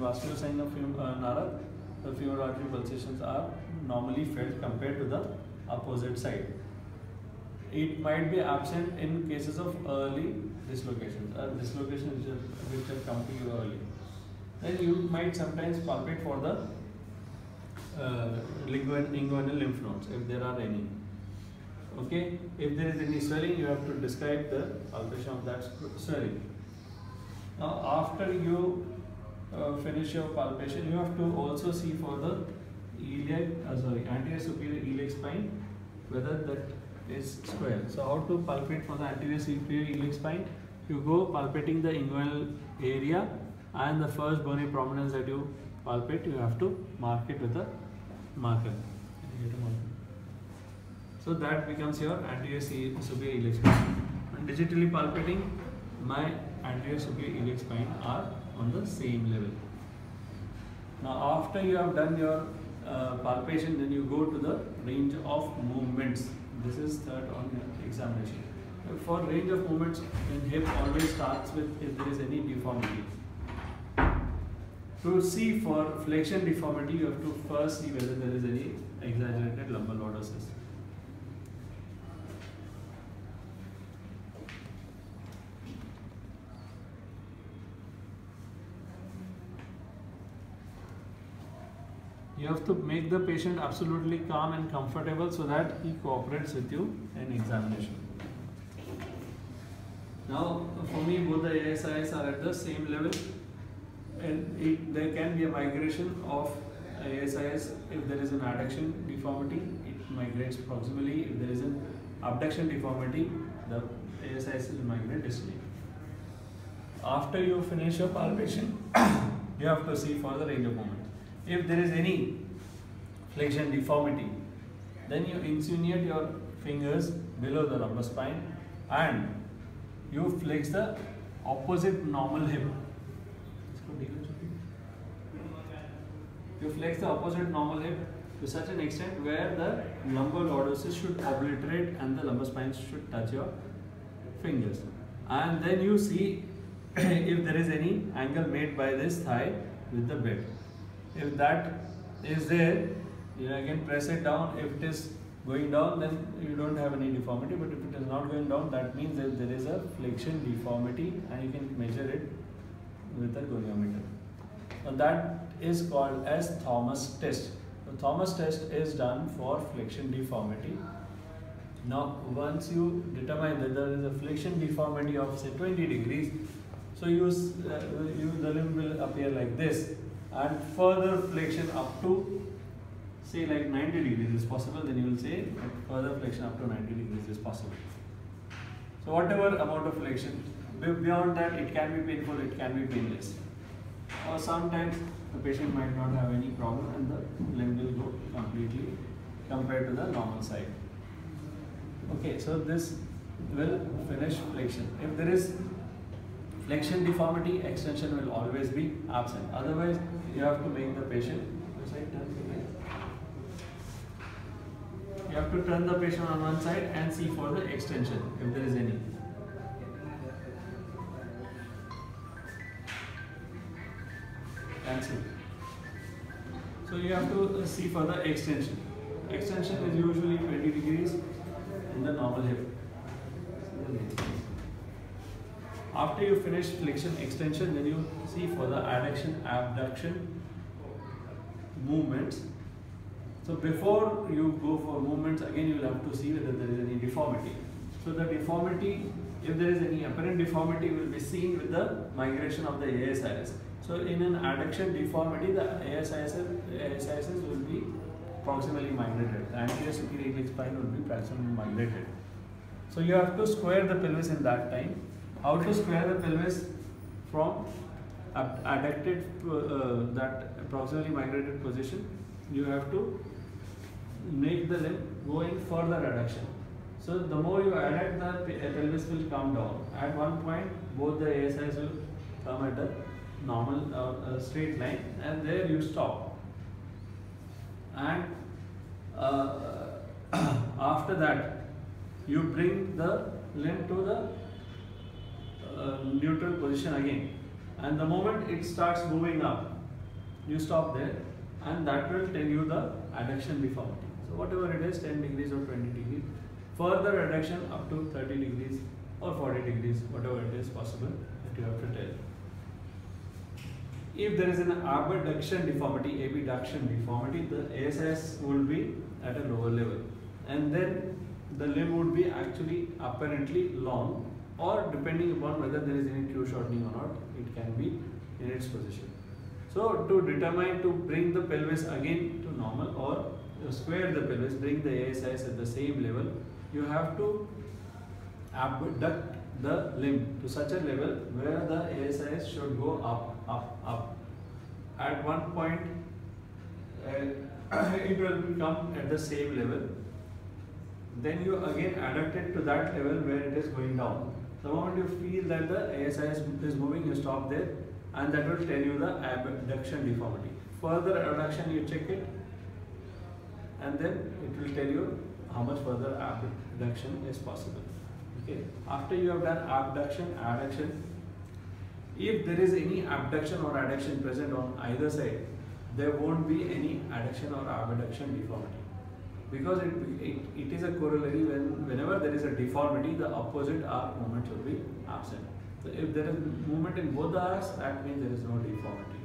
vascular sign of fem- uh, Nara, the femoral artery pulsations are normally felt compared to the opposite side. It might be absent in cases of early dislocations, uh, dislocations which have, which have come to you early. Then you might sometimes palpate for the uh, inguinal lymph nodes if there are any. Okay, if there is any swelling, you have to describe the palpation of that swelling. Now, after you uh, finish your palpation, you have to also see for the iliac, uh, sorry, anterior superior iliac spine whether that is square. So, how to palpate for the anterior superior iliac spine? You go palpating the inguinal area and the first bony prominence that you palpate, you have to mark it with a marker. So that becomes your anterior superior iliac spine. And digitally palpating, my anterior superior iliac spine are on the same level. Now after you have done your uh, palpation, then you go to the range of movements. This is third on your examination. For range of movements in hip always starts with if there is any deformity. To see for flexion deformity, you have to first see whether there is any exaggerated lumbar lordosis. You have to make the patient absolutely calm and comfortable so that he cooperates with you in examination. Now, for me, both the ASIs are at the same level, and it, there can be a migration of ASIs if there is an adduction deformity, it migrates proximally. If there is an abduction deformity, the ASIs will migrate distally. After you finish your palpation, you have to see for the range of movement. If there is any flexion deformity, then you insinuate your fingers below the lumbar spine and you flex the opposite normal hip. You flex the opposite normal hip to such an extent where the lumbar lordosis should obliterate and the lumbar spine should touch your fingers. And then you see if there is any angle made by this thigh with the bed. If that is there, you again press it down. If it is going down, then you don't have any deformity. But if it is not going down, that means that there is a flexion deformity and you can measure it with a goniometer. Now that is called as Thomas test. The Thomas test is done for flexion deformity. Now once you determine that there is a flexion deformity of say 20 degrees, so you, uh, you the limb will appear like this and further flexion up to say like 90 degrees is possible then you will say further flexion up to 90 degrees is possible. So whatever amount of flexion beyond that it can be painful it can be painless. Or sometimes the patient might not have any problem and the limb will go completely compared to the normal side. Okay so this will finish flexion. If there is flexion deformity extension will always be absent. Otherwise you have to make the patient you have to turn the patient on one side and see for the extension if there is any. Cancel so you have to uh, see for the extension. Extension is usually 20 degrees in the normal hip after you finish flexion extension, then you see for the adduction, abduction movements. So before you go for movements, again you will have to see whether there is any deformity. So the deformity, if there is any apparent deformity, will be seen with the migration of the ASIS. So in an adduction deformity, the ASIS, ASIS will be proximally migrated. The anterior superior iliac spine will be proximally migrated. So you have to square the pelvis in that time how to square the pelvis from adducted uh, that proximally migrated position? You have to make the limb go in further adduction so the more you adduct the pelvis will come down. At one point both the ASIs will come at a normal uh, straight line and there you stop. And uh, after that you bring the limb to the uh, neutral position again and the moment it starts moving up you stop there and that will tell you the adduction deformity. So whatever it is 10 degrees or 20 degrees further adduction up to 30 degrees or 40 degrees whatever it is possible that you have to tell. If there is an abduction deformity, abduction deformity, the ASIS will be at a lower level and then the limb would be actually apparently long or depending upon whether there is any true shortening or not, it can be in its position. So to determine to bring the pelvis again to normal or square the pelvis, bring the ASIS at the same level, you have to abduct the limb to such a level where the ASIS should go up, up, up. At one point, uh, it will come at the same level. Then you again adduct it to that level where it is going down. The moment you feel that the ASIS is moving, you stop there and that will tell you the abduction deformity. Further adduction, you check it and then it will tell you how much further abduction is possible. Okay. After you have done abduction, adduction, if there is any abduction or adduction present on either side, there won't be any adduction or abduction deformity because it, it, it is a corollary when whenever there is a deformity the opposite arc movement will be absent. So if there is movement in both the arcs that means there is no deformity